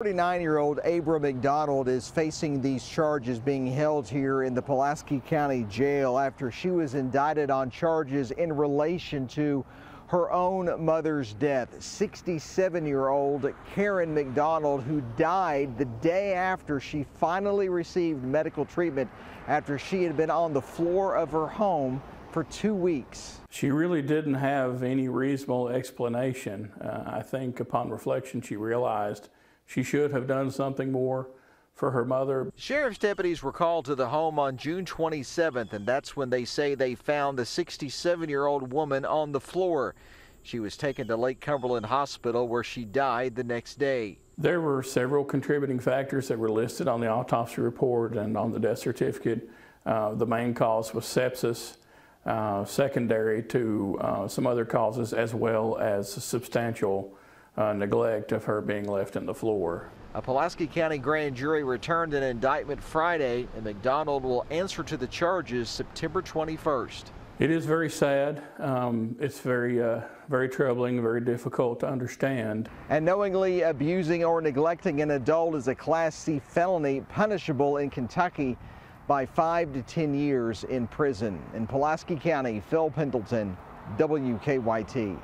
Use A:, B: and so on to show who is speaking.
A: 49-year-old Abra McDonald is facing these charges being held here in the Pulaski County Jail after she was indicted on charges in relation to her own mother's death. 67-year-old Karen McDonald who died the day after she finally received medical treatment after she had been on the floor of her home for two weeks.
B: She really didn't have any reasonable explanation. Uh, I think upon reflection she realized she should have done something more for her mother.
A: Sheriff's deputies were called to the home on June 27th, and that's when they say they found the 67 year old woman on the floor. She was taken to Lake Cumberland Hospital where she died the next day.
B: There were several contributing factors that were listed on the autopsy report and on the death certificate. Uh, the main cause was sepsis, uh, secondary to uh, some other causes, as well as substantial uh, neglect of her being left in the floor.
A: A Pulaski County grand jury returned an indictment Friday, and McDonald will answer to the charges September 21st.
B: It is very sad. Um, it's very, uh, very troubling, very difficult to understand.
A: And knowingly abusing or neglecting an adult is a Class C felony punishable in Kentucky by five to 10 years in prison. In Pulaski County, Phil Pendleton, WKYT.